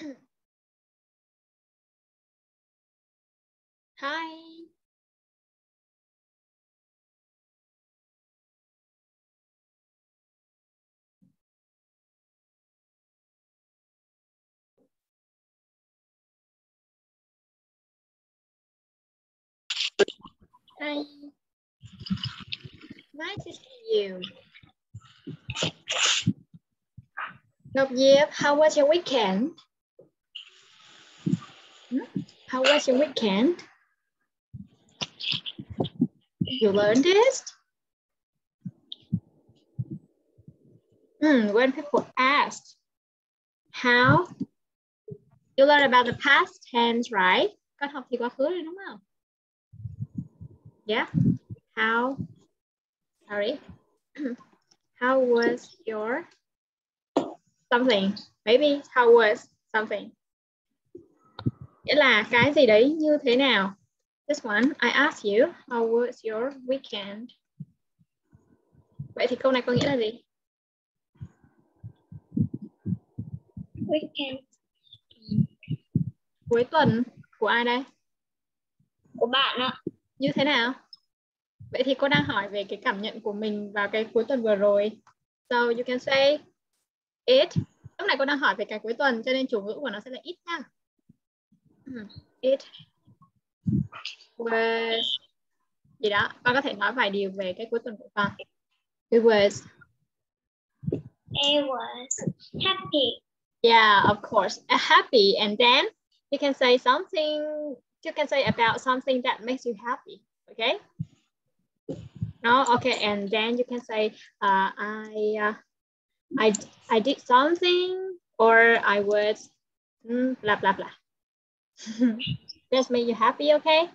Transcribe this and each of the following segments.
Hi. Hi. Nice to see you. Ngọc Diệp, how was your weekend? How was your weekend? You learned it? Hmm, when people ask, how? You learn about the past tense, right? Con? Yeah. How? Sorry. how was your something? Maybe how was something? Nghĩa là cái gì đấy như thế nào? This one, I asked you, how was your weekend? Vậy thì câu này có nghĩa là gì? Weekend Cuối tuần của ai đây? của bạn ạ. Như thế nào? Vậy thì cô đang hỏi về cái cảm nhận của mình vào cái cuối tuần vừa rồi. So you can say it. Lúc này cô đang hỏi về cái cuối tuần cho nên chủ ngữ của nó sẽ là it nha. It was gì đó. Con có thể nói vài điều về cái cuối tuần của con. It was I was happy. Yeah, of course. Uh, happy. And then you can say something, you can say about something that makes you happy. Okay. No, okay. And then you can say, uh, I, uh, I, I did something or I was mm, blah, blah, blah. Just make you happy. Okay.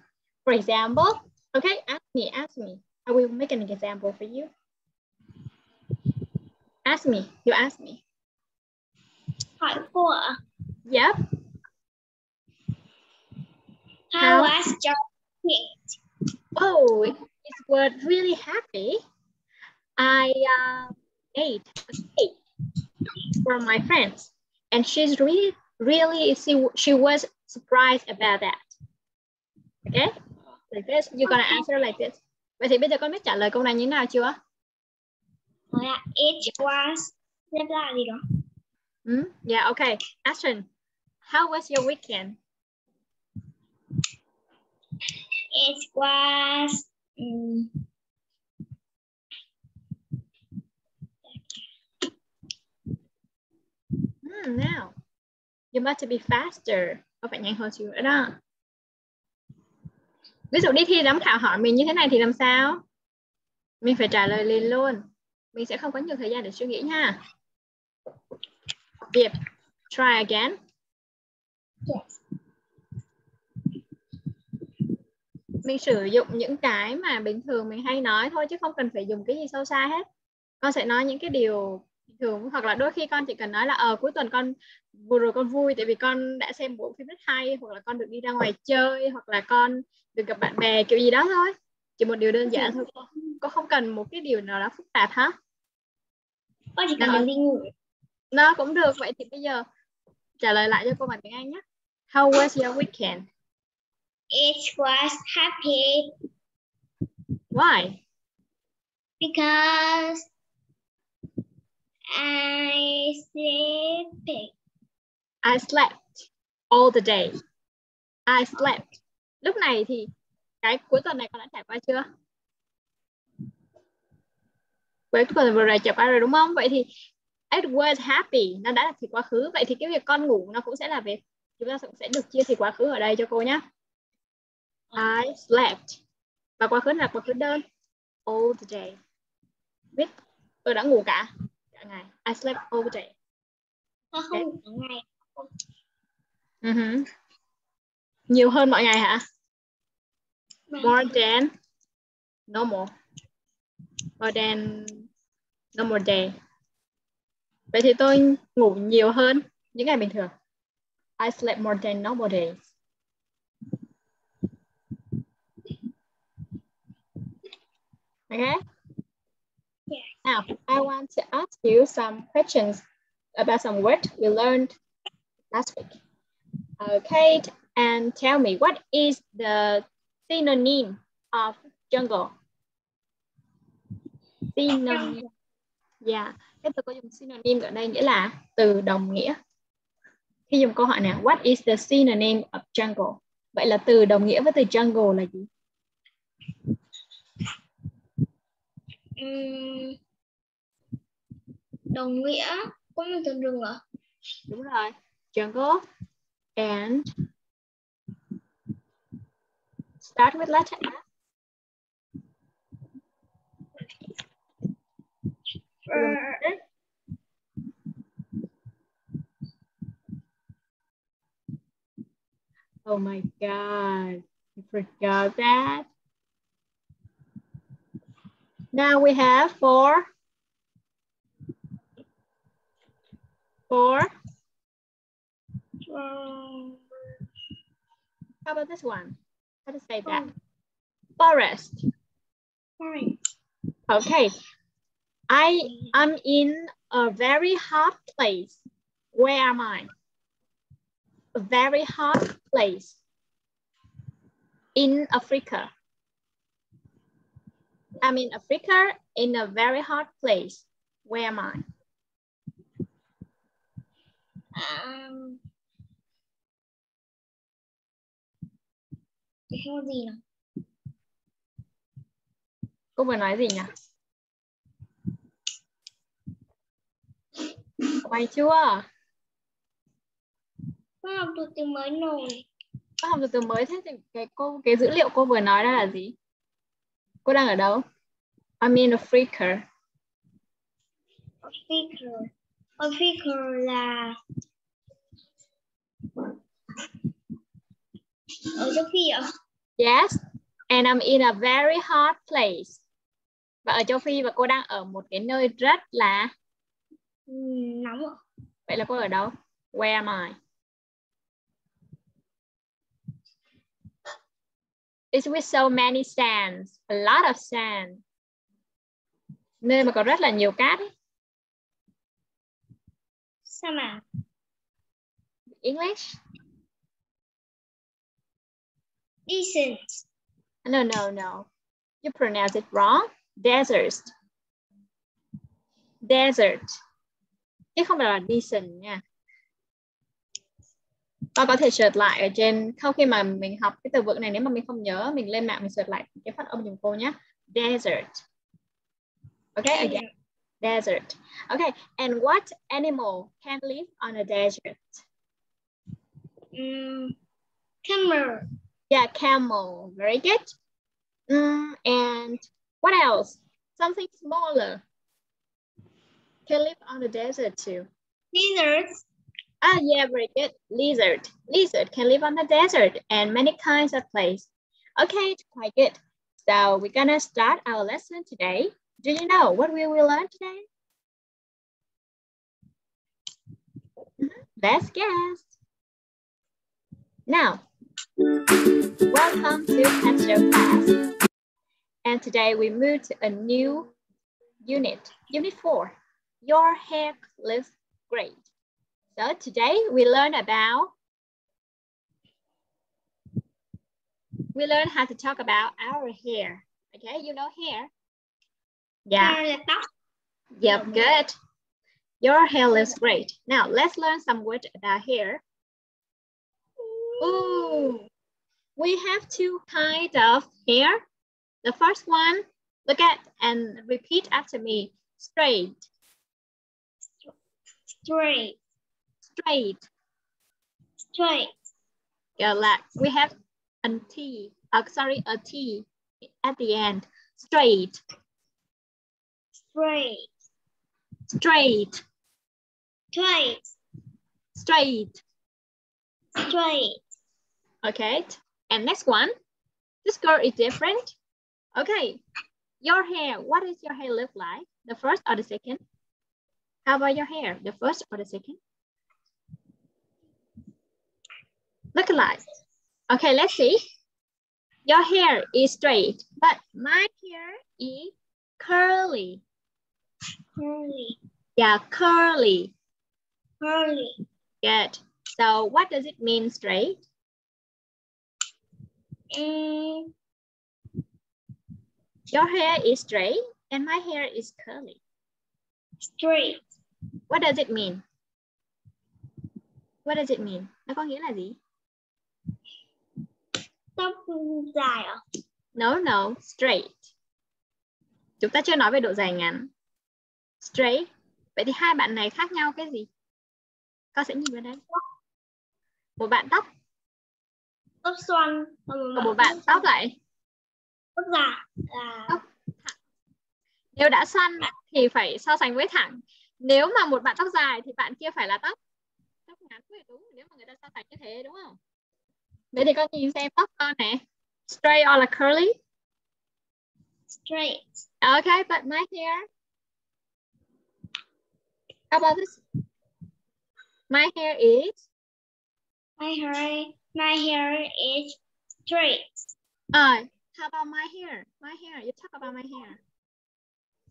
For example, okay, ask me, ask me. I will make an example for you. Ask me, you ask me. Hỏi cô ạ. Yep. How was your weekend? Oh, it was really happy. I uh, ate a cake for my friends, and she's really, really, she, she was surprised about that. Okay, like this. You're gonna answer like this. Vậy thì bây giờ con biết trả lời câu này như thế nào chưa? Hỏi ạ. It was Xếp là gì đó? Hmm? Yeah. Okay. Ashton, how was your weekend? It was um, Hmm, now, you must be faster. Có phải nhanh hơn xíu nữa đó. Ví dụ đi thi giám khảo hỏi mình như thế này thì làm sao? Mình phải trả lời liền luôn. Mình sẽ không có nhiều thời gian để suy nghĩ nha. Diệp, try again. yes. Mình sử dụng những cái mà bình thường mình hay nói thôi chứ không cần phải dùng cái gì sâu xa hết. Con sẽ nói những cái điều bình thường hoặc là đôi khi con chỉ cần nói là ờ cuối tuần con vừa rồi con vui tại vì con đã xem bộ phim rất hay hoặc là con được đi ra ngoài chơi hoặc là con được gặp bạn bè kiểu gì đó thôi. Chỉ một điều đơn giản thôi. Con- Con không cần một cái điều nào đó phức tạp hả? Con chỉ cần được đi ngủ. Nó cũng được. Vậy thì bây giờ trả lời lại cho cô bằng tiếng Anh nhé. How was your weekend? It was happy Why? because I sleeping. I slept all the day. I slept. Lúc này thì cái cuối tuần này con đã trải qua chưa? Cuối tuần vừa rồi trải qua rồi đúng không? Vậy thì it was happy nó đã là thì quá khứ. Vậy thì cái việc con ngủ nó cũng sẽ là việc chúng ta cũng sẽ được chia thì quá khứ ở đây cho cô nhé. I slept. Và quá khứ là quá khứ đơn. All the day. Biết tôi đã ngủ cả cả ngày. I slept all the day. Nó không ngủ cả ngày. Mhm. Nhiều hơn mọi ngày hả? More than normal. More than normal day. Vậy thì tôi ngủ nhiều hơn những ngày bình thường. I slept more than normal days. Okay? Now, I want to ask you some questions about some words we learned last week. Okay, and tell me what is the synonym of jungle? Synonym. Yeah, cái từ có dùng synonym ở đây nghĩa là từ đồng nghĩa. Khi dùng câu hỏi nào, what is the synonym of jungle? Vậy là từ đồng nghĩa với từ jungle là gì? Đồng nghĩa có từ rừng à? Đúng rồi. Jungle and start with letter F. Oh my God, I forgot that. Now we have four. Four. How about this one? How to say that? Oh. Forest. Right. Okay. I am in a very hot place. Where am I? A very hot place in Africa. I'm in Africa in a very hot place. Where am I? À, theo gì nào? Cô vừa nói gì nhỉ? Quay chưa? Có học từ từ mới nổi. Có học được từ mới thế thì cái cô cái dữ liệu cô vừa nói đó là gì? Cô đang ở đâu? I'm in Africa. Speaker. Speaker là ở Phi ạ? Yes. And I'm in a very hot place. Và ở châu Phi và cô đang ở một cái nơi rất là nóng ạ? Vậy là cô ở đâu? Where am I? It's with so many sands. A lot of sand. Nơi mà có rất là nhiều cát ấy. Sa mạc. English? Decent. No, no, no. You pronounce it wrong. Desert. Desert. Chứ không phải là decent nha. Con có thể search lại ở trên sau khi mà mình học cái từ vựng này nếu mà mình không nhớ mình lên mạng mình search lại cái phát âm giùm cô nhé. Desert. Okay, again. Desert. Okay, and what animal can live on a desert? Ừm, camera. Yeah, camel. Very good. Mm, and what else? Something smaller. Can live on the desert too. Lizards. Ah, yeah, very good. Lizard. Lizard can live on the desert and many kinds of place. Okay, quite good. So we're gonna start our lesson today. Do you know what we will learn today? Mhm, Let's guess. Now, welcome to Astro class. And today we move to a new unit, unit four. Your hair looks great. So today we learn about, we learn how to talk about our hair. Okay, you know hair? Yeah, Hair là tóc. yep, good. Your hair looks great. Now let's learn some words about hair. Ooh, we have two kinds of hair. The first one, look at and repeat after me. Straight, Straight. straight. Straight. Yeah, like we have a T, uh, sorry, a T at the end. Straight, Straight. straight, Straight. straight. Straight. Okay, and next one. This girl is different. Okay, your hair, what does your hair look like? The first or the second? How about your hair? The first or the second? Look alike. Okay, let's see. Your hair is straight, but my hair is curly. Curly. Yeah, curly. Curly. Good. So what does it mean straight? Your hair is straight and my hair is curly. straight. What does it mean? What does it mean? Nó có nghĩa là gì? Tóc dài à? No, no, straight. Chúng ta chưa nói về độ dài ngắn. Straight. Vậy thì hai bạn này khác nhau cái gì? Con sẽ nhìn vào đây. Một bạn tóc, Tóc xoăn. Còn và một bạn tóc lại. tóc dài là Tóc Nếu đã xoăn thì phải so sánh với thẳng. Nếu mà một bạn tóc dài thì bạn kia phải là tóc tóc ngắn mới đúng. Nếu mà người ta so sánh như thế đúng không? Vậy thì con nhìn xem tóc con nè. Straight or là curly? straight. Okay, but my hair. How about this? My hair is. My hair, my hair is straight. Uh, how about my hair? My hair. You talk about my hair.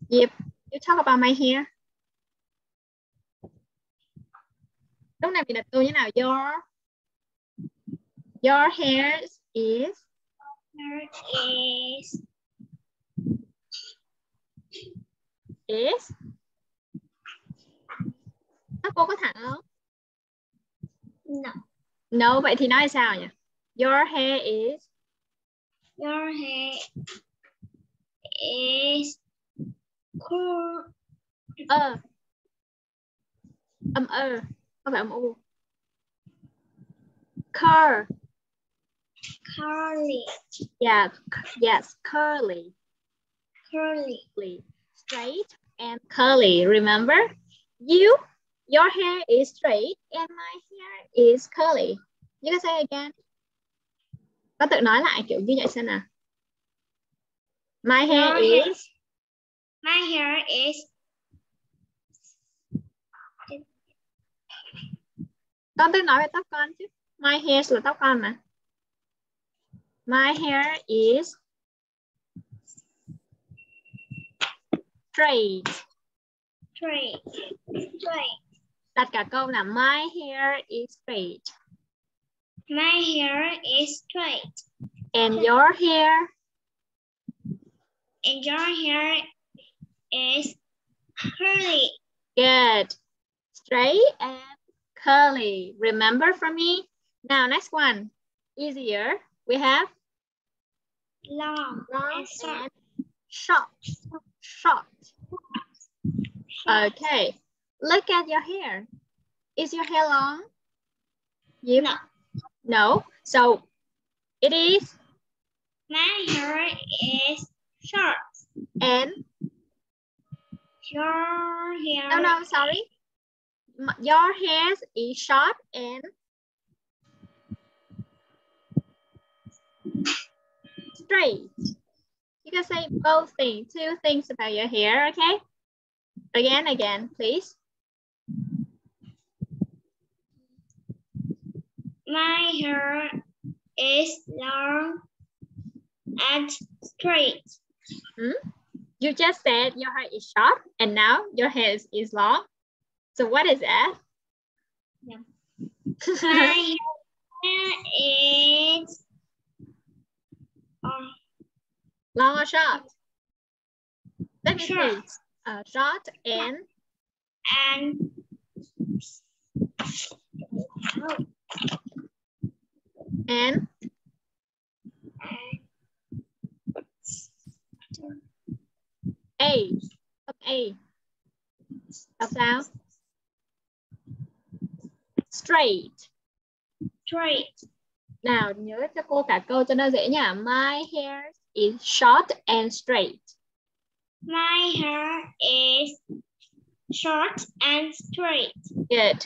Yep. You talk about my hair. Lúc này mình đặt câu như nào? Your. Your hair is. Hair is Is. Các cô có thẳng không? no. No. Vậy thì nói sao nhỉ? Your hair is. Your hair is cool. ơ âm ơ không phải âm u curl curly, yeah yes curly. curly, straight and curly remember you your hair is straight and my hair is curly. You can say again. Có tự nói lại kiểu như vậy xem nào. My hair Your hair- is My hair is con tự nói về tóc con chứ. My hair là tóc con mà. My hair is straight. Straight, straight. Đặt cả câu là my hair is straight. My hair is straight, and your hair? And your hair is curly. good. Straight and curly. Remember from me? Now next one. Easier. We have Long, long and short. and short. Short. Okay look at your hair. Is your hair long? Yep. No. no? So it is? My hair is short. and? Your hair no no sorry. Your hair is short and? Straight. You can say both things two things about your hair okay? Again again please My hair is long and straight. Hmm? you just said your hair is short and now your hair is, is long so what is that Yeah. My hair is uh, long or short let me Short. see uh, short and and and A. Âm A. Đọc sao straight. Straight. nào nhớ cho cô cả câu cho nó dễ nhá. My hair is short and straight. My hair is short and straight. good.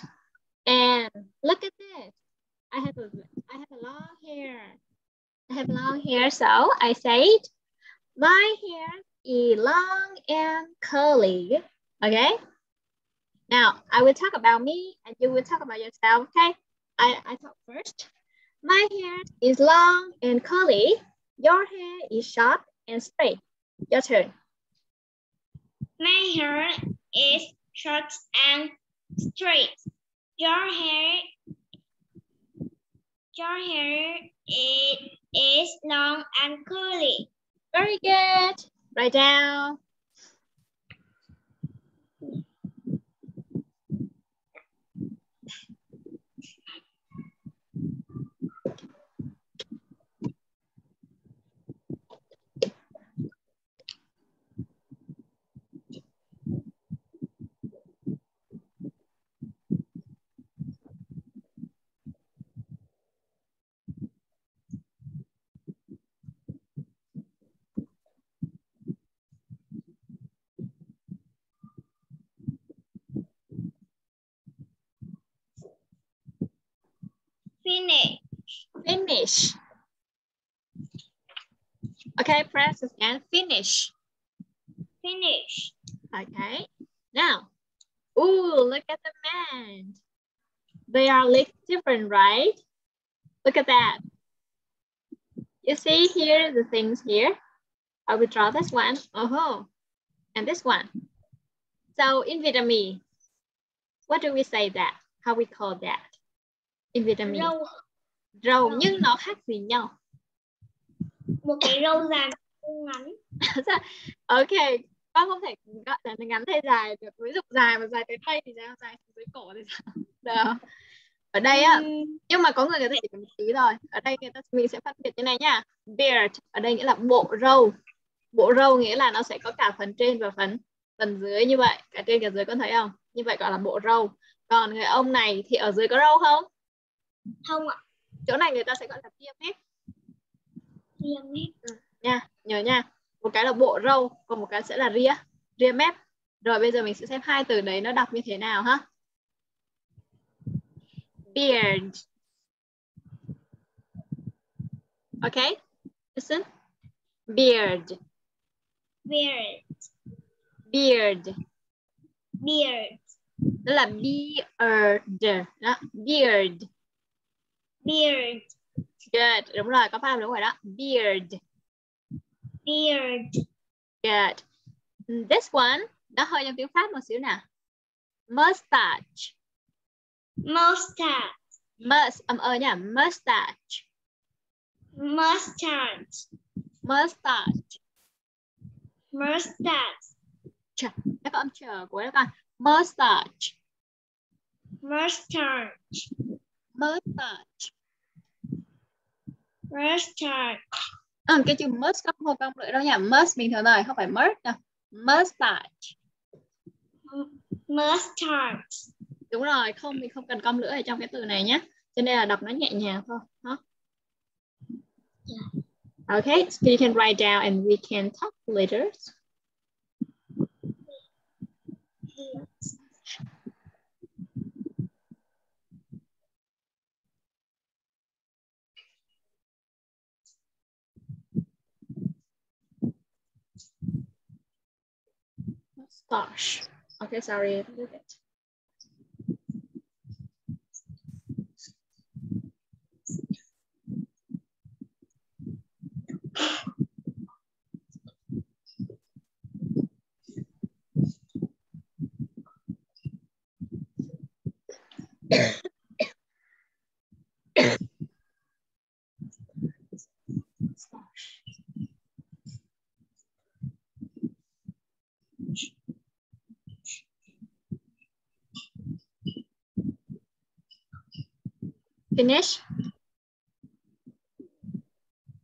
And look at this. I have a I have long hair. I have long hair so I said my hair is long and curly okay? Now I will talk about me and you will talk about yourself okay? I, I talk first. My hair is long and curly. Your hair is short and straight. Your turn. My hair is short and straight. Your hair Your hair is, is long and curly. Very good. Write down. Finish. Finish. Okay, press again. Finish. Finish. Okay. Now, ooh, look at the man. They are like different, right? Look at that. You see here the things here. I will draw this one. Uh-huh. And this one. So in Vietnamese, what do we say that? How we call that? In Vietnamese. Râu. Nhưng nó khác gì nhau. Một cái râu dài ngắn. ok con không thể gọi là ngắn hay dài được. Ví dụ dài mà dài tới đây thì sao dài dưới cổ thì sao? Được. Ở đây á Ừm, nhưng mà có người người ta chỉ một tí thôi. Ở đây người ta mình sẽ phân biệt như này nha. Beard ở đây nghĩa là bộ râu. Bộ râu nghĩa là nó sẽ có cả phần trên và phần phần dưới như vậy. Cả trên cả dưới con thấy không? Như vậy gọi là bộ râu. Còn người ông này thì ở dưới có râu không? Không ạ. Chỗ này người ta sẽ gọi là tiêm hết Riêng hết. nha nhớ nha. Một cái là bộ râu còn một cái sẽ là ria ria mép. Rồi bây giờ mình sẽ xem hai từ đấy nó đọc như thế nào ha. Beard. Okay listen. Beard. Beard. beard. Beard. đó là beard. Đó beard Beard. good. Đúng rồi có phát âm đúng rồi đó. Beard. Beard. good. This one nó hơi trong tiếng pháp một xíu nè mustache. Mustache. must âm ơ nha. Mustache. Mustache. mustache. Mustache. nó có âm chờ của nó con mustache. Mustache. mustache Mustache. ừ, cái chữ must không? Không công lưỡi đâu nha. Must bình thường rồi không phải must đâu. Mustache Mustache. đúng rồi không mình không cần cong lưỡi ở trong cái từ này nhé cho nên là đọc nó nhẹ nhàng thôi đó. Okay, so you can write down and we can talk later. Mustache. Okay, sorry. Finish?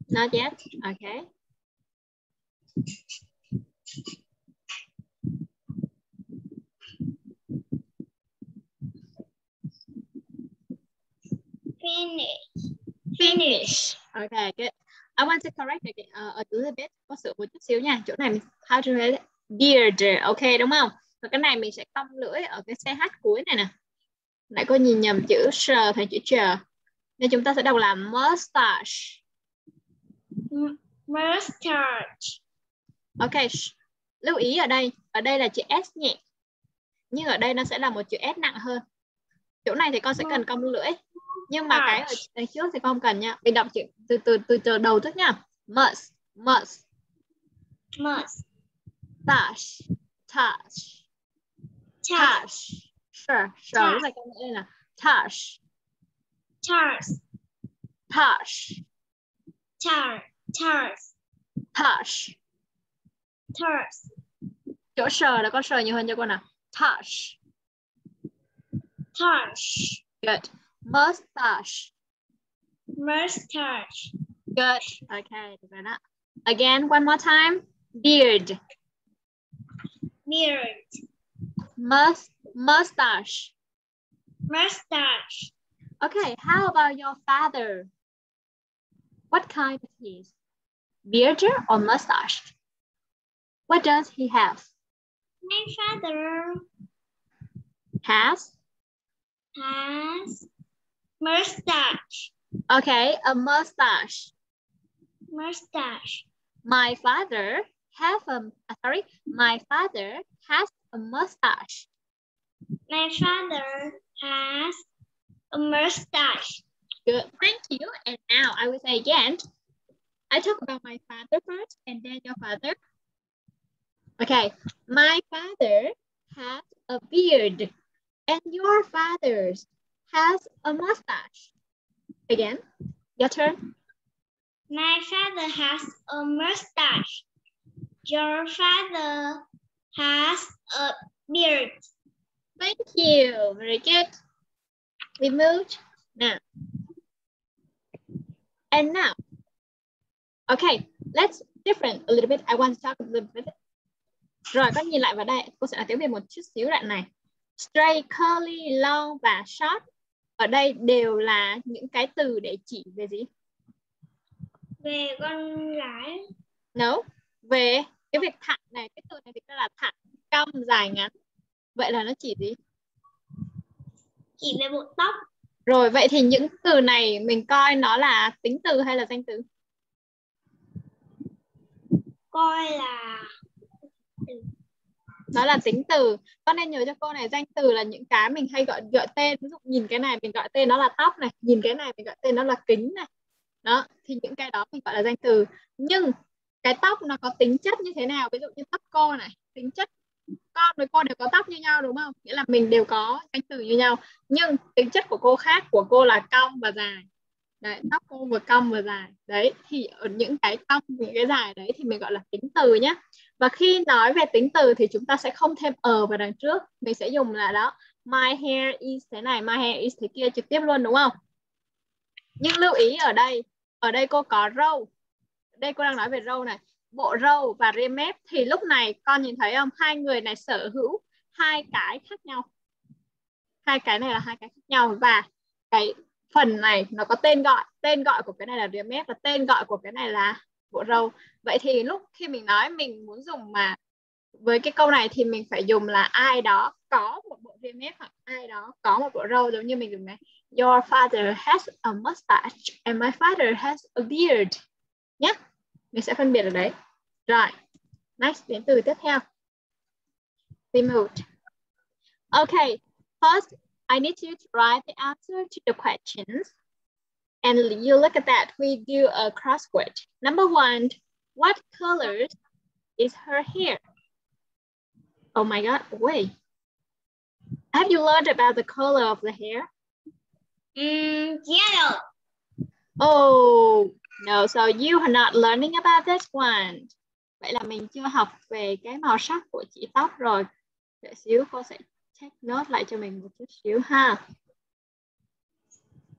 Not yet? Okay. Finish. Finish. Okay, good. I want to correct again, uh, a little bit. Có sự một chút xíu nha. Chỗ này mình how to read it? Beard. Ok đúng không? Và cái này mình sẽ cong lưỡi ở cái CH cuối này nè. Lại có nhìn nhầm chữ S thành chữ chờ. Nên chúng ta sẽ đọc là mustache. Mustache. Ok. Lưu ý ở đây, ở đây là chữ S nhẹ. Nhưng ở đây nó sẽ là một chữ S nặng hơn. Chỗ này thì con sẽ cần cong lưỡi. Nhưng mà cái ở đằng trước thì con không cần nha. Mình đọc chữ từ từ từ từ đầu trước nha. Must, must, Must. touch, touch, Touch. Touch. Sure, sure. Lúc này con đây là touch, Touch. Touch. Tars, Touch. tars, Chỗ sờ là con sờ nhiều hơn cho con nào. Touch. tarsh, Good. Mustache. mustache, Good. Okay. được rồi đó. Again, one more time. Beard. beard, Must mustache. mustache, Okay, how about your father? What kind of his? Beard or mustache? What does he have? My father Has? has mustache, Okay, a mustache. mustache. My father have a sorry, my father has a mustache. My father has a mustache. Good. Thank you. And now I will say again. I talk about my father first and then your father. Okay. My father has a beard and your father's has a mustache. Again, your turn. My father has a mustache. Your father has a beard. Thank you. Very good. We moved now. And now, okay, let's different a little bit. I want to talk a little bit. Rồi, con nhìn lại vào đây. Cô sẽ nói tiếng Việt một chút xíu đoạn này. Straight, curly, long và short. Ở đây đều là những cái từ để chỉ về gì? Về con gái, No, về cái việc thẳng này. Cái từ này thì nó là thẳng, cong, dài, ngắn. Vậy là nó chỉ gì? chỉ về bộ tóc, Rồi, vậy thì những từ này mình coi nó là tính từ hay là danh từ? coi là nó là tính từ con nên nhớ cho cô này danh từ là những cái mình hay gọi gọi tên ví dụ nhìn cái này mình gọi tên nó là tóc này nhìn cái này mình gọi tên nó là kính này đó thì những cái đó mình gọi là danh từ nhưng cái tóc nó có tính chất như thế nào ví dụ như tóc cô này tính chất con với cô đều có tóc như nhau, đúng không? Nghĩa là mình đều có danh từ như nhau. Nhưng tính chất của cô khác, của cô là cong và dài. Đấy, tóc cô vừa cong vừa dài. Đấy, thì ở những cái cong, những cái dài đấy thì mình gọi là tính từ nhé và khi nói về tính từ thì chúng ta sẽ không thêm ở vào đằng trước. Mình sẽ dùng là đó, my hair is thế này, my hair is thế kia trực tiếp luôn, đúng không? Nhưng lưu ý ở đây ở đây cô có râu đây cô đang nói về râu này bộ râu và ria mép thì lúc này con nhìn thấy không? Hai người này sở hữu hai cái khác nhau. Hai cái này là hai cái khác nhau và cái phần này nó có tên gọi. Tên gọi của cái này là ria mép và tên gọi của cái này là bộ râu. Vậy thì lúc khi mình nói mình muốn dùng mà với cái câu này thì mình phải dùng là ai đó có một bộ ria mép hoặc ai đó có một bộ râu giống như mình dùng này. Your father has a mustache and my father has a beard. Nhé mình sẽ phân biệt ở đấy. Rồi next đến từ tiếp theo. Removed okay first I need you to write the answer to the questions. And you look at that we do a crossword. Number one what color is her hair? Oh my god wait. Have you learned about the color of the hair? Um, yellow. Oh, no, so you are not learning about this one. Vậy là mình chưa học về cái màu sắc của chỉ tóc rồi. Đợi xíu cô sẽ check note lại cho mình một chút xíu ha.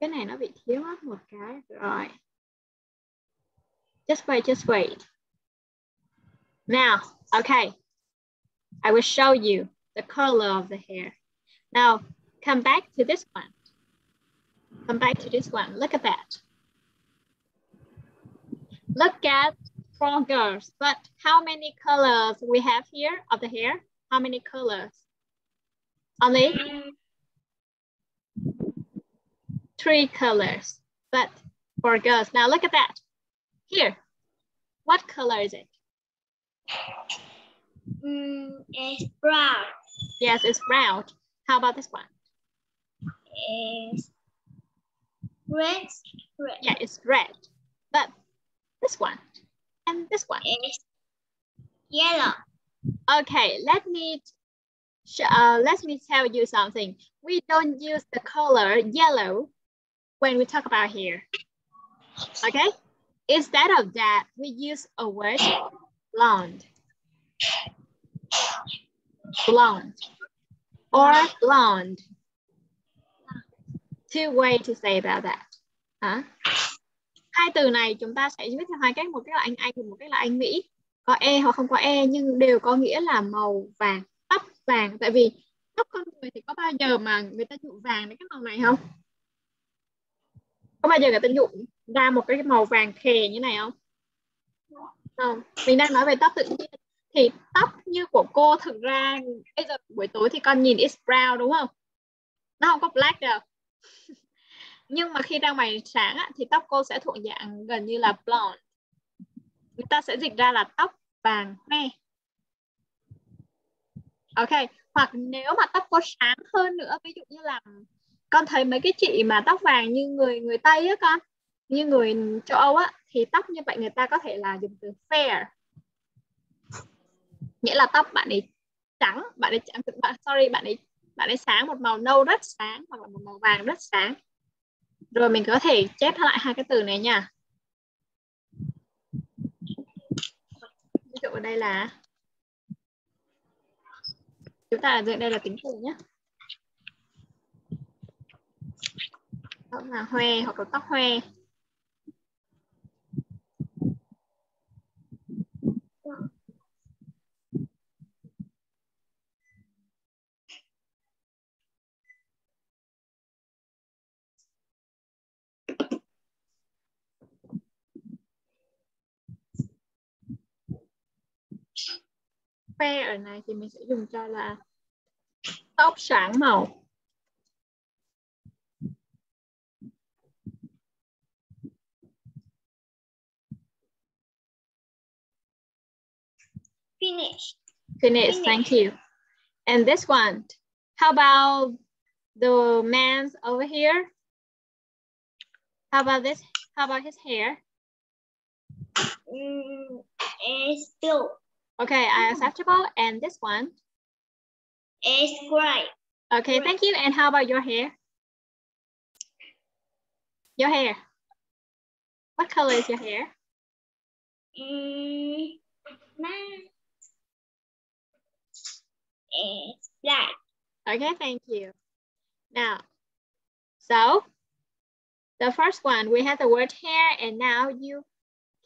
Cái này nó bị thiếu mất một cái rồi. Just wait, just wait. Now, okay. I will show you the color of the hair. Now, come back to this one. Come back to this one. Look at that. Look at four girls. But how many colors we have here of the hair? How many colors? Only three colors. But for girls, now look at that. Here, what color is it? um, it's brown. Yes, it's brown. How about this one? It's red. Red. Yeah, it's red. But this one and this one. It's yellow. Okay, let me uh, let me tell you something. We don't use the color yellow when we talk about here. Okay. Instead of that, we use a word blonde. Blonde or blonde. Two way to say about that. Hả? Hai từ này chúng ta sẽ viết theo hai cách, một cách là anh Anh và một cách là anh Mỹ. Có e hoặc không có e nhưng đều có nghĩa là màu vàng, tóc vàng. Tại vì tóc con người thì có bao giờ mà người ta nhuộm vàng đến cái màu này không? Có bao giờ người ta nhuộm ra một cái màu vàng khè như này không? Không. Mình đang nói về tóc tự nhiên thì tóc như của cô thực ra bây giờ buổi tối thì con nhìn it's brown đúng không? Nó không có black đâu. Nhưng mà khi ra ngoài sáng á, thì tóc cô sẽ thuộc dạng gần như là blonde. Người ta sẽ dịch ra là tóc vàng hoe. Ok, hoặc nếu mà tóc cô sáng hơn nữa, ví dụ như là con thấy mấy cái chị mà tóc vàng như người người Tây á con, như người châu Âu á, thì tóc như vậy người ta có thể là dùng từ fair. Nghĩa là tóc bạn ấy trắng, bạn ấy trắng, bạn, sorry, bạn ấy bạn ấy sáng một màu nâu rất sáng hoặc là một màu vàng rất sáng. Rồi mình có thể chép lại hai cái từ này nha. Ví dụ ở đây là chúng ta ở đây là tính từ nhé. Tóc là hoe hoặc là tóc hoe. Fair ở này thì mình sẽ dùng cho là tóc sáng màu Finish. Finish, thank you. And this one, how about the man's over here? How about this? How about his hair? Mm, it's blue. Okay, I acceptable. And this one? It's great. Okay, thank you. And how about your hair? Your hair. What color is your hair? Mm, mine. It's black. Okay, thank you. Now, so the first one, we have the word hair, and now you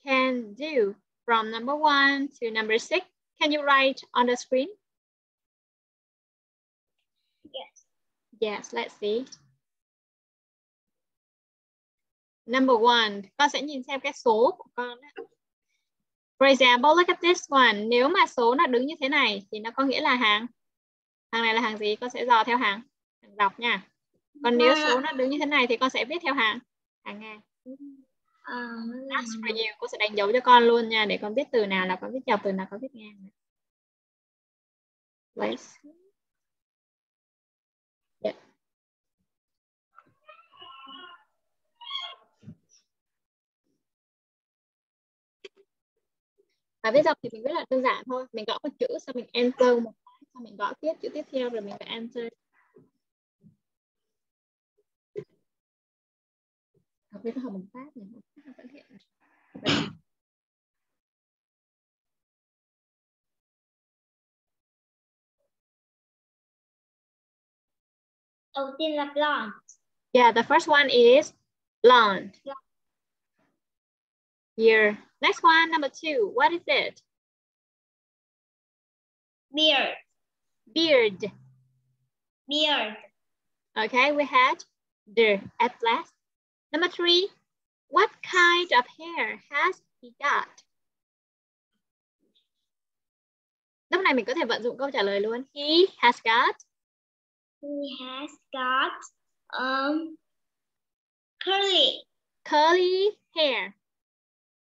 can do from number one to number six. Can you write on the screen? Yes. Yes, let's see. Number one, con sẽ nhìn xem cái số của con. Đó. For example, look at this one. Nếu mà số nó đứng như thế này thì nó có nghĩa là hàng. Hàng này là hàng gì? Con sẽ dò theo hàng, hàng dọc nha. Còn nếu số nó đứng như thế này thì con sẽ viết theo hàng hàng ngang. Um, That's for you. Cô sẽ đánh dấu cho con luôn nha để con biết từ nào là con viết dọc, từ nào con viết ngang. Let's see. Yeah. Và viết dọc thì mình viết là đơn giản thôi. Mình gõ một chữ xong mình enter một cái, xong mình gõ tiếp chữ tiếp theo rồi mình phải enter. Học viết học bằng Pháp nhỉ? Học vẫn hiện. đầu tiên là blonde. Yeah, the first one is blonde. Here. Next one, number two. What is it? Beard. Beard. Beard. Okay, we had the at last. Number three, what kind of hair has he got? Lúc này mình có thể vận dụng câu trả lời luôn. He has got. He has got um curly curly hair.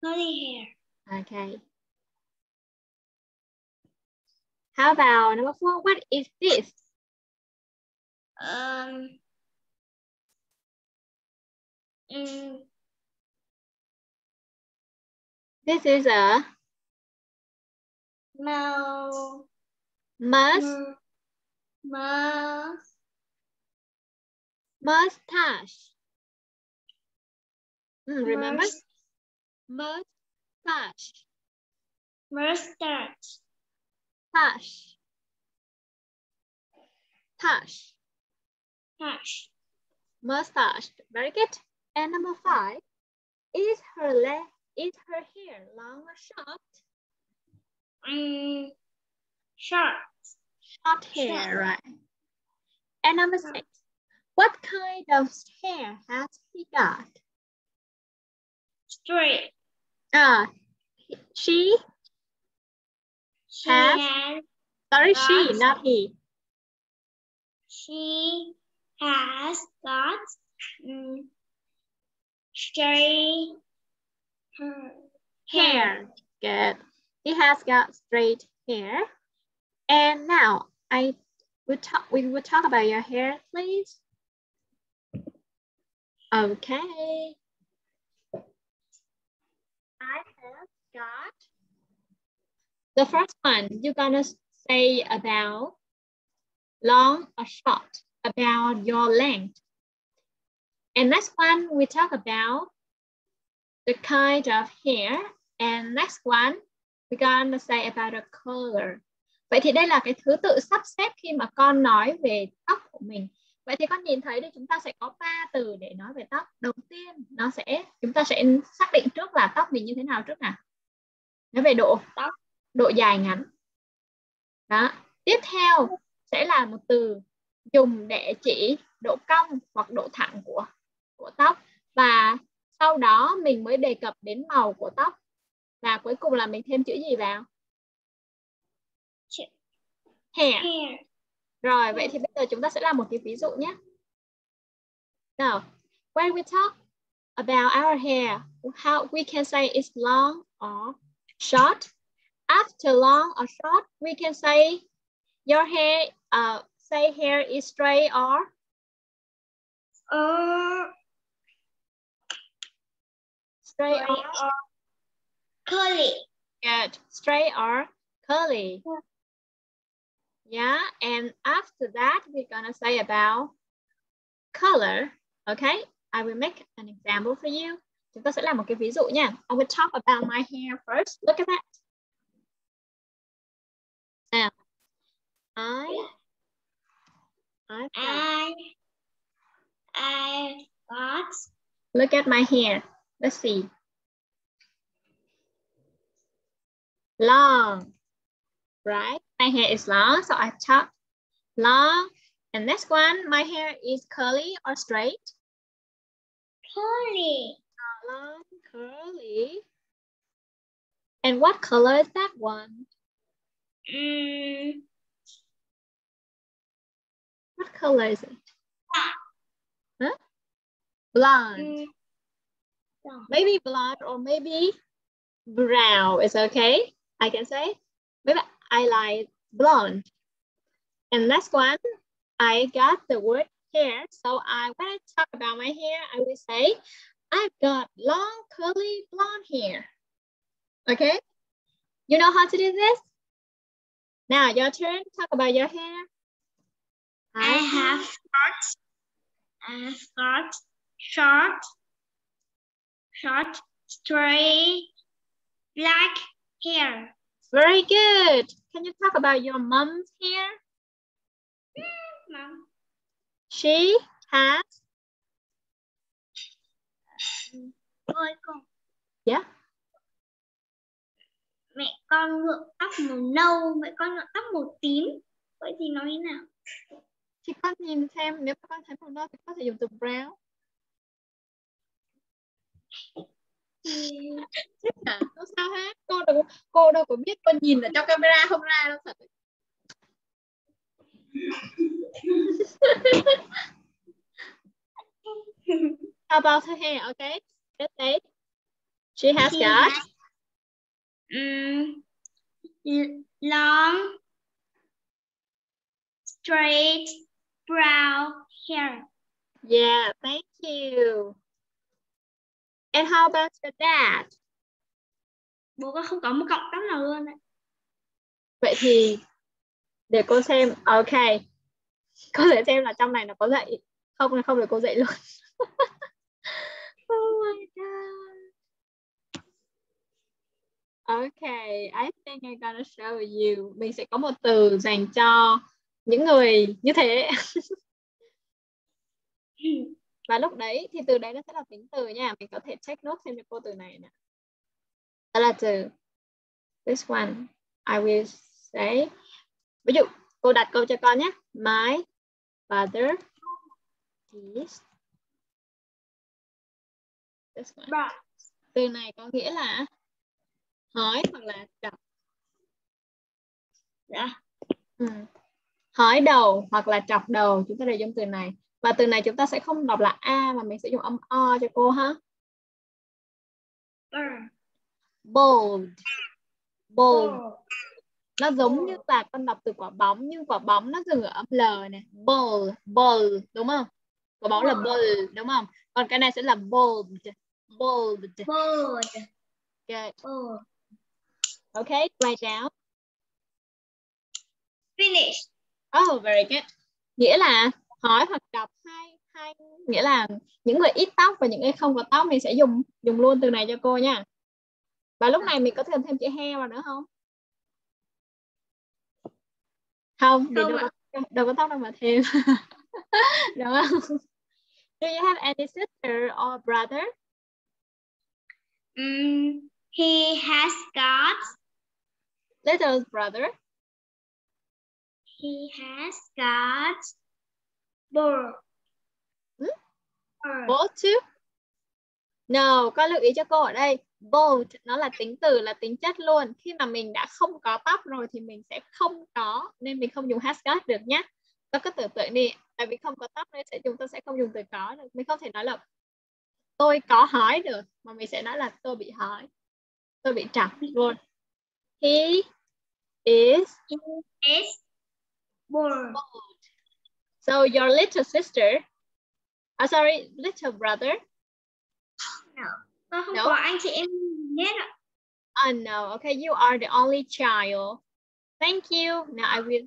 curly hair. Okay. How about number four? What is this? Um. Mm, This is a mouth. mus Mm, mouth. mustache. Mm, remember? Mustache. Mustache. Tash. Tash. Tash. Mustache. Very good. And number five. Is her leg is her hair long or short? Um, short. Short hair, right? And number six. What kind of hair has he got? Straight. Ah, she, She Has- has, sorry, she, not he. she has got um, straight hair. Good. He has got straight hair. And now I will talk. We will talk about your hair, please. Okay. I have got the first one. You're gonna say about long or short, about your length. And next one we talk about the kind of hair. And next one we're gonna say about the color. Vậy thì đây là cái thứ tự sắp xếp khi mà con nói về tóc của mình. Vậy thì con nhìn thấy thì chúng ta sẽ có ba từ để nói về tóc. Đầu tiên nó sẽ chúng ta sẽ xác định trước là tóc mình như thế nào trước nào. Nói về độ tóc, độ dài ngắn. Đó. Tiếp theo sẽ là một từ dùng để chỉ độ cong hoặc độ thẳng của của tóc và sau đó mình mới đề cập đến màu của tóc và cuối cùng là mình thêm chữ gì vào? Hair. Rồi, vậy thì bây giờ chúng ta sẽ làm một cái ví dụ nhé. Now, when we talk about our hair, how we can say it's long or short. After long or short, we can say your hair, uh, say hair is straight or Or, straight or curly. good, straight or curly. Yeah. Yeah, and after that, we're gonna say about color. Okay, I will make an example for you. Chúng ta sẽ làm một cái ví dụ nha. I will talk about my hair first. Look at that. Now, I, got, I, I got look at my hair. Let's see. Long, right? My hair is long, so I talk long. And next one, my hair is curly or straight? curly. long, curly. And what color is that one? Mm, What color is it? Huh? Blonde. mm. Maybe blonde or maybe brown is okay. I can say. Maybe I like blonde. And next one, I got the word hair. So I when I talk about my hair, I will say, I've got long curly blonde hair. Okay? You know how to do this? Now your turn. Talk about your hair. I have got, I have got short, short, straight, black hair. very good. Can you talk about your mom's hair? Mom, She has con, yeah. mẹ con nhuộm tóc màu nâu, mẹ con nhuộm tóc màu tím. Vậy thì nói thế nào? Thì con nhìn xem nếu con thấy màu nâu thì có thể dùng từ brown. Chết hả? Không sao hết. Cô đâu cô đâu có biết con nhìn ở trong camera không ra đâu thật. How about her hair? Okay, let's say she has She got has, l- long, straight, brown hair. yeah. Thank you. And how about the dad? Bố con không có một cộng tác nào luôn đấy. Vậy thì để cô xem, à, ok. Có thể xem là trong này nó có dạy không không để cô dạy luôn. oh my god. OK. I think I'm gonna show you. Mình sẽ có một từ dành cho những người như thế. Và lúc đấy thì từ đấy nó sẽ là tính từ nha. Mình có thể take note thêm cho cô từ này nè. Đó là từ this one. I will say. Ví dụ cô đặt câu cho con nhé. My father is this one. Từ này có nghĩa là hỏi hoặc là chọc. Dạ. Ừ. Hỏi đầu hoặc là chọc đầu chúng ta đều dùng từ này. Và từ này chúng ta sẽ không đọc là A mà mình sẽ dùng âm O cho cô ha. Bold. Bold. Nó giống như là con đọc từ quả bóng nhưng quả bóng nó dừng ở âm L này. Bold, bold đúng không? Quả bóng là bold đúng không? Còn cái này sẽ là bold. Bold. Bold. Good. Bold. Okay, write down. Finish. Oh, very good. Nghĩa là hỏi hoặc đọc hai hai nghĩa là những người ít tóc và những người không có tóc mình sẽ dùng dùng luôn từ này cho cô nha. Và lúc này mình có thêm thêm chữ he vào nữa không? Không, đâu có, đâu có tóc đâu mà thêm. Đúng không? Do you have any sister or brother? Um, he has got Little brother. he has got board. Hmm? Too? No, có lưu ý cho cô ở đây. Both nó là tính từ là tính chất luôn. Khi mà mình đã không có tóc rồi thì mình sẽ không có nên mình không dùng has got được nhé. Có cứ tưởng tượng đi, tại vì không có tóc nên sẽ chúng ta sẽ không dùng từ có được. Mình không thể nói là tôi có hỏi được mà mình sẽ nói là tôi bị hỏi. Tôi bị trọc luôn. He is is board. So your little sister, ah sorry, little brother. Tôi không No. có anh chị em hết ạ. Oh no, okay, you are the only child. Thank you. Now I will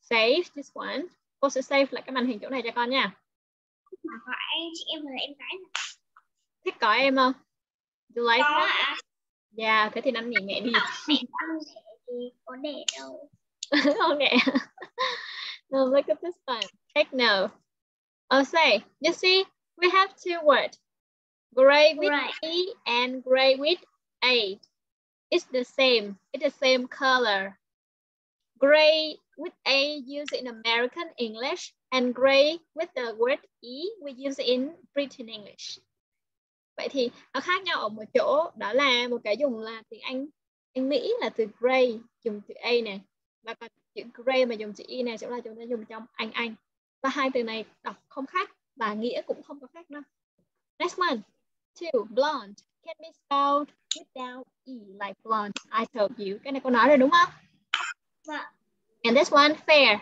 save this one. Cô sẽ save lại cái màn hình chỗ này cho con nha. Mà có anh chị em là em gái. Thích có em không? You like Có that? ạ. Yeah, thế thì năn nỉ mẹ đi. Mẹ con đẻ thì có đẻ đâu. okay. No, look at this one. Take note. I'll say, you see, we have two words. Gray with Right. E and gray with A. It's the same. It's the same color. Gray with A used in American English and gray with the word E we use in British English. Vậy thì nó khác nhau ở một chỗ đó là một cái dùng là tiếng Anh Anh Mỹ là từ gray dùng chữ A này và còn chữ gray mà dùng chữ E này sẽ là chúng ta dùng trong Anh Anh và hai từ này đọc không khác và nghĩa cũng không có khác đâu. Next one. Two, blonde can be spelled without E like blonde. I told you. Cái này cô nói rồi đúng không? Vâng. And this one, fair,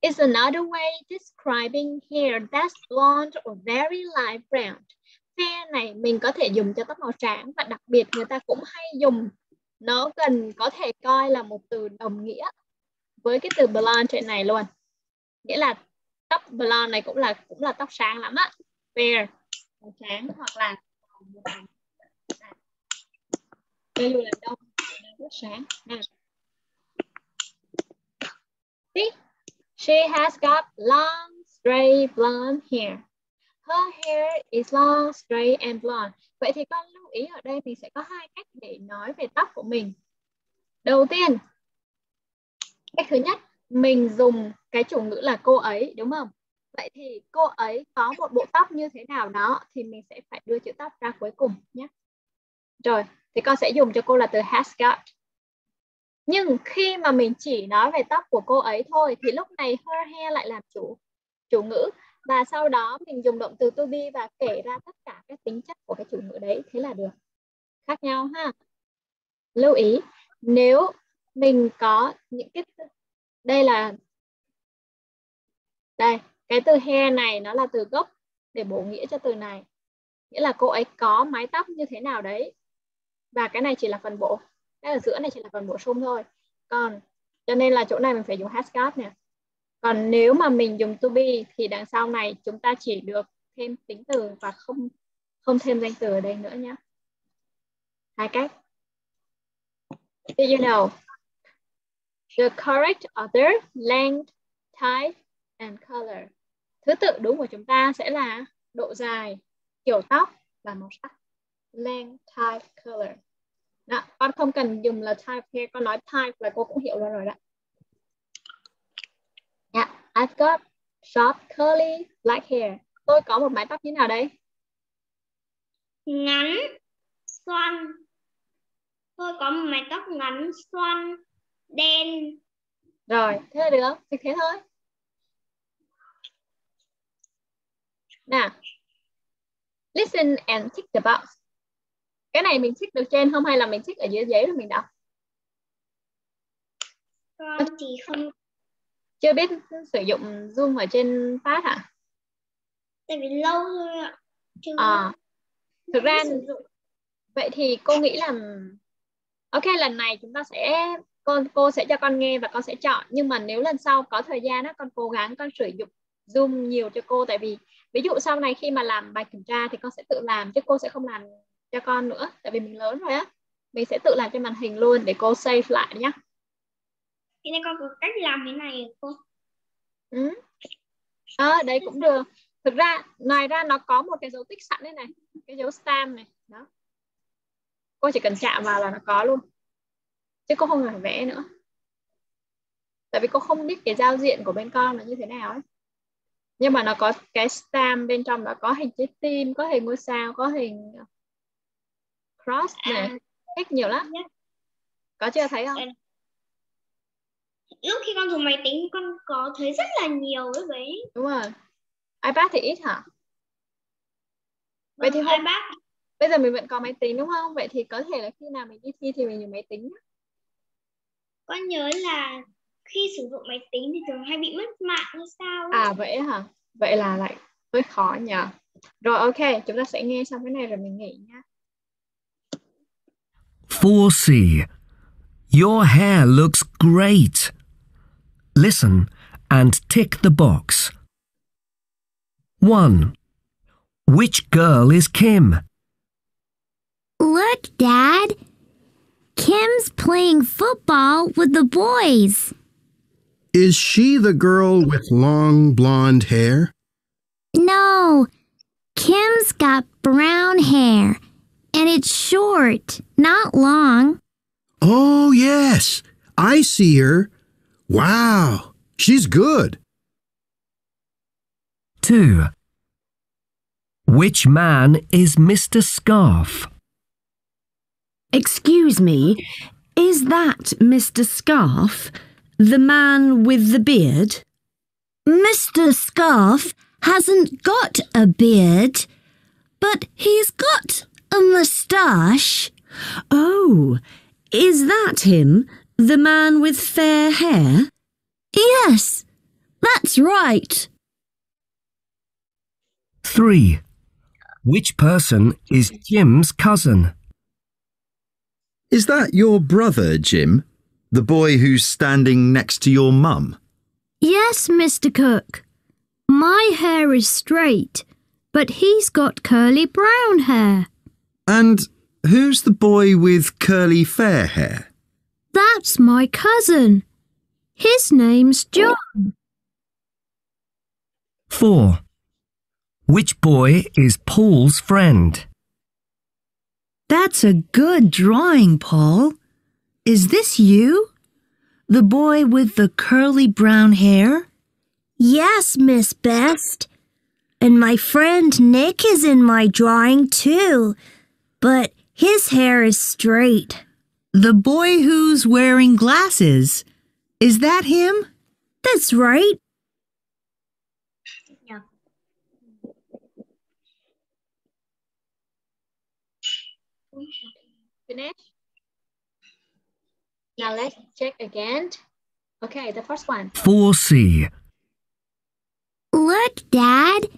is another way describing hair that's blonde or very light brown. Fair này mình có thể dùng cho tóc màu trắng và đặc biệt người ta cũng hay dùng nó gần có thể coi là một từ đồng nghĩa với cái từ blonde trên này luôn. Nghĩa là tóc blonde này cũng là cũng là tóc sáng lắm á. Fair, màu hoặc là cho dù là đông rất sáng ha. See, she has got long, straight blonde hair. Her hair is long, straight and blonde. Vậy thì con lưu ý ở đây mình sẽ có hai cách để nói về tóc của mình. Đầu tiên, cách thứ nhất, mình dùng cái chủ ngữ là cô ấy, đúng không? Vậy thì cô ấy có một bộ tóc như thế nào đó thì mình sẽ phải đưa chữ tóc ra cuối cùng nhé. Rồi, thì con sẽ dùng cho cô là từ has got. Nhưng khi mà mình chỉ nói về tóc của cô ấy thôi thì lúc này her hair lại làm chủ chủ ngữ và sau đó mình dùng động từ to be và kể ra tất cả các tính chất của cái chủ ngữ đấy thế là được. Khác nhau ha. Lưu ý, nếu mình có những cái đây là đây, cái từ hair này nó là từ gốc để bổ nghĩa cho từ này. Nghĩa là cô ấy có mái tóc như thế nào đấy. Và cái này chỉ là phần bổ. Cái ở giữa này chỉ là phần bổ sung thôi. Còn cho nên là chỗ này mình phải dùng has got nè. Còn nếu mà mình dùng to be thì đằng sau này chúng ta chỉ được thêm tính từ và không không thêm danh từ ở đây nữa nhé. Hai cách. Did you know? The correct order, length, type, and color. Thứ tự đúng của chúng ta sẽ là độ dài, kiểu tóc và màu sắc. Length, type, color. Đó, con không cần dùng là type here, con nói type là cô cũng hiểu luôn rồi đó. Yeah, I've got short curly black hair. Tôi có một mái tóc như nào đây? ngắn xoăn tôi có một mái tóc ngắn xoăn đen. Rồi, thế là được, thì thế thôi. Nào, listen and tick the box. Cái này mình tick được trên không hay là mình tick ở dưới giấy rồi mình đọc? con thì không. Chưa biết sử dụng Zoom ở trên pad hả? tại vì lâu rồi ạ. Chứ À, thực ra vậy thì cô nghĩ là ok lần này chúng ta sẽ con cô sẽ cho con nghe và con sẽ chọn. Nhưng mà nếu lần sau có thời gian á con cố gắng con sử dụng zoom nhiều cho cô. Tại vì ví dụ sau này khi mà làm bài kiểm tra thì con sẽ tự làm chứ cô sẽ không làm cho con nữa. Tại vì mình lớn rồi á. Mình sẽ tự làm trên màn hình luôn để cô save lại nhé Thế nên con có cách làm thế này cô? Ừ. à, đấy cũng được. Thực ra ngoài ra nó có một cái dấu tích sẵn đây này. Cái dấu stamp này. Đó. Cô chỉ cần chạm vào là nó có luôn chứ cô không phải vẽ nữa. Tại vì cô không biết cái giao diện của bên con là như thế nào ấy. Nhưng mà nó có cái stamp bên trong đó có hình trái tim có hình ngôi sao có hình cross này À. thích nhiều lắm. Có chưa thấy không? Lúc khi con dùng máy tính con có thấy rất là nhiều cái đấy đúng rồi. ipad thì ít hả? Vậy thì Vâng, hôm- iPad. Bây giờ mình vẫn có máy tính đúng không? Vậy thì có thể là khi nào mình đi thi thì mình dùng máy tính con nhớ là khi sử dụng máy tính thì thường hay bị mất mạng hay sao ấy. à vậy hả vậy là lại hơi khó nhờ rồi ok chúng ta sẽ nghe xong cái này rồi mình nghỉ nhá 4C. Your hair looks great. Listen and tick the box. 1. Which girl is Kim? Look, Dad. Kim's playing football with the boys. Is she the girl with long blonde hair? No, Kim's got brown hair, and it's short, not long. Oh, yes. I see her. Wow. She's good. 2. Which man is Mr. Scarf? Excuse me, is that Mr. Scarf, the man with the beard? Mr. Scarf hasn't got a beard, but he's got a moustache. Oh, is that him, the man with fair hair? Yes, that's right. 3. Which person is Jim's cousin? Is that your brother, Jim? The boy who's standing next to your mum? Yes, Mr. Cook. My hair is straight, but he's got curly brown hair. And who's the boy with curly fair hair? That's my cousin. His name's John. 4. Which boy is Paul's friend? That's a good drawing, Paul. Is this you? The boy with the curly brown hair? Yes, Miss Best. And my friend Nick is in my drawing too, but his hair is straight. The boy who's wearing glasses. Is that him? That's right. Finish now let's check again okay the first one 4C. Look, Dad.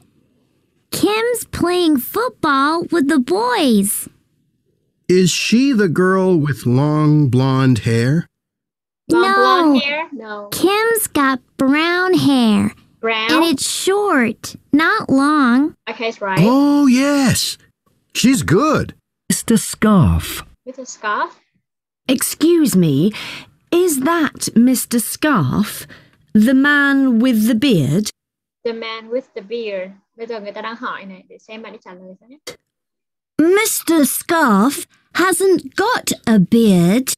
Kim's playing football with the boys. Is she the girl with long blonde hair? long No. blonde hair no Kim's got brown hair, brown and it's short, not long. okay it's right Oh, yes. She's good. Mr. Scarf. With a scarf Excuse me, is that Mr. Scarf, the man with the beard? The man with the beard. Bây giờ người ta đang hỏi này để xem bạn đi trả lời sao nhé. Mr. Scarf hasn't got a beard.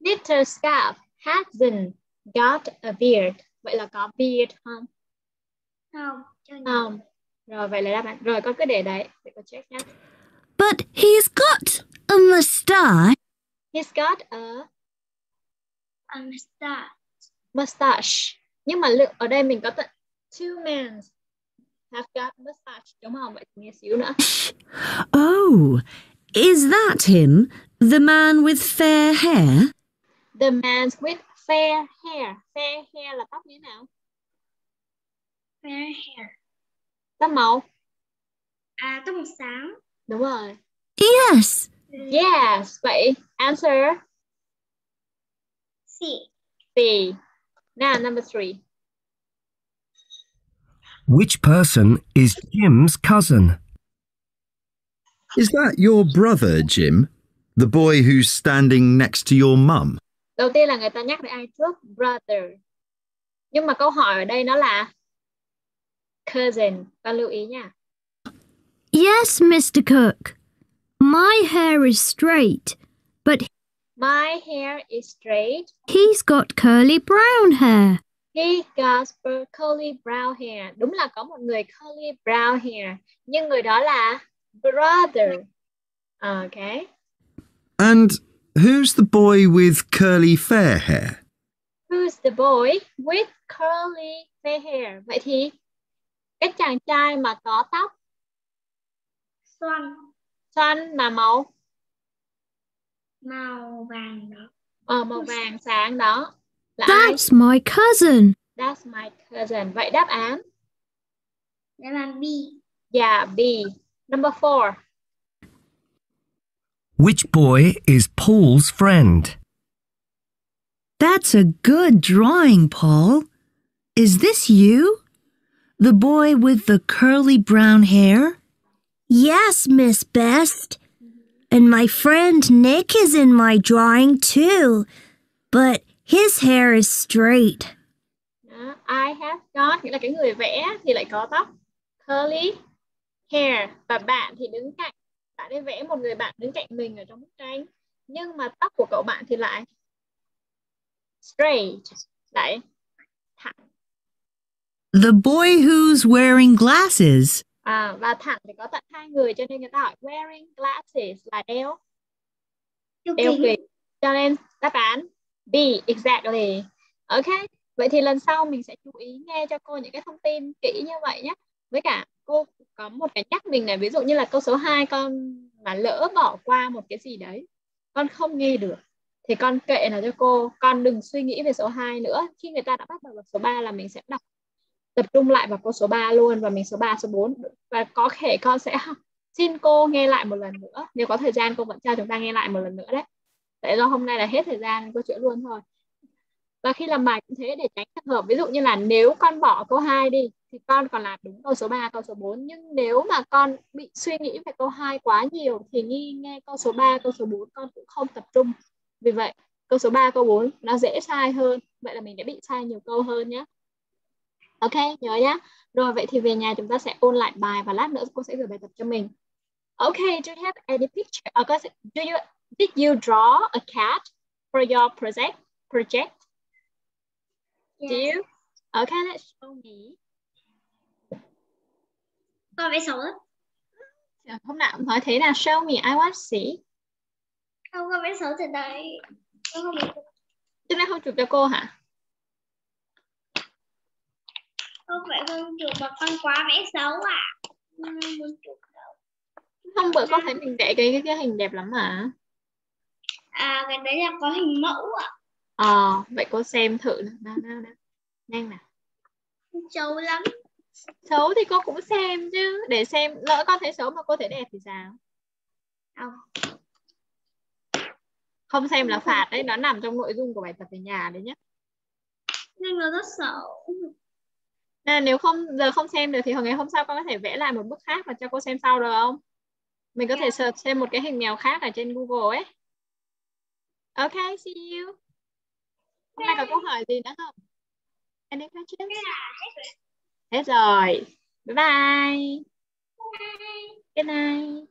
Mr. Scarf hasn't got a beard. Vậy là có beard không? Không. Không. Rồi vậy là đáp án. Rồi con cứ để đấy để con check nhé. But he's got a mustache. He's got a Understand. mustache. Nhưng mà lượng ở đây mình có tận two men have got mustache đúng không? Vậy nghe xíu nữa. Oh, is that him, the man with fair hair? The man with fair hair. Fair hair là tóc như thế nào? Fair hair. Tóc màu. À, tóc màu sáng. Đúng rồi. Yes. Yes. Vậy answer C. C. Now number three. Which person is Jim's cousin? Is that your brother, Jim? The boy who's standing next to your mum? Đầu tiên là người ta nhắc đến ai trước? Brother. Nhưng mà câu hỏi ở đây nó là cousin. Con lưu ý nha. Yes, Mr. Cook. My hair is straight, but My hair is straight. he's got curly brown hair. He got curly brown hair. Đúng là có một người curly brown hair. Nhưng người đó là brother. Okay. And who's the boy with curly fair hair? Who's the boy with curly fair hair? Vậy thì cái chàng trai mà có tóc Xoăn. Xoăn mà màu Màu vàng đó. ờ, màu vàng sáng đó là ai? That's my cousin. That's my cousin. Vậy đáp án Đáp án B. Yeah, B. Number four. Which boy is Paul's friend? That's a good drawing, Paul. Is this you? The boy with the curly brown hair? Yes, Miss Best. And my friend Nick is in my drawing too, but his hair is straight. Đó. I have got nghĩa là cái người vẽ thì lại có tóc curly hair và bạn thì đứng cạnh bạn ấy vẽ một người bạn đứng cạnh mình ở trong bức tranh nhưng mà tóc của cậu bạn thì lại straight lại thẳng The boy who's wearing glasses. À, và thẳng thì có tận hai người cho nên người ta hỏi wearing glasses là đeo? Đeo kính. kính cho nên đáp án B exactly. Ok vậy thì lần sau mình sẽ chú ý nghe cho cô những cái thông tin kỹ như vậy nhé. Với cả cô có một cái nhắc mình này ví dụ như là câu số 2 con mà lỡ bỏ qua một cái gì đấy con không ghi được thì con kệ nó cho cô. Con đừng suy nghĩ về số 2 nữa. Khi người ta đã bắt đầu vào số 3 là mình sẽ đọc tập trung lại vào câu số 3 luôn và mình số 3 số 4 và có thể con sẽ xin cô nghe lại một lần nữa. Nếu có thời gian cô vẫn cho chúng ta nghe lại một lần nữa đấy. Tại do hôm nay là hết thời gian cô chữa luôn thôi. Và khi làm bài cũng thế để tránh trường hợp ví dụ như là nếu con bỏ câu 2 đi thì con còn làm đúng câu số 3, câu số 4 nhưng nếu mà con bị suy nghĩ về câu 2 quá nhiều thì nghi nghe câu số 3, câu số 4 con cũng không tập trung. Vì vậy câu số 3, câu 4 nó dễ sai hơn. Vậy là mình đã bị sai nhiều câu hơn nhé Ok, nhớ nhá. Rồi vậy thì về nhà chúng ta sẽ ôn lại bài và lát nữa cô sẽ gửi bài tập cho mình. Okay, do you have any picture? Uh, do you did you draw a cat for your project? Project? Do Yes. you? Okay, let's show me. Con vẽ xấu lắm. Hôm nào cũng nói thế nào show me, I want to see. Không, con vẽ xấu từ đây. Con không biết. Trước nay không chụp cho cô hả? Không phải con chụp mà con quá vẽ xấu à. Không bữa con thấy mình vẽ cái, cái cái hình đẹp lắm mà. À, cái đấy là có hình mẫu ạ. Ờ, vậy cô xem thử nào, nào, nào, nào. Nhanh nào. Xấu lắm. Xấu thì cô cũng xem chứ, để xem lỡ con thấy xấu mà cô thấy đẹp thì sao? Không. Không xem là phạt đấy, nó nằm trong nội dung của bài tập về nhà đấy nhé. Nhưng nó rất xấu à, nếu không giờ không xem được thì hồi ngày hôm sau con có thể vẽ lại một bức khác và cho cô xem sau được không? Mình có yeah. thể search thêm một cái hình mèo khác ở trên Google ấy. Ok see you. Hôm nay có câu hỏi gì nữa không? Any questions? Hết rồi. Bye bye. Good night.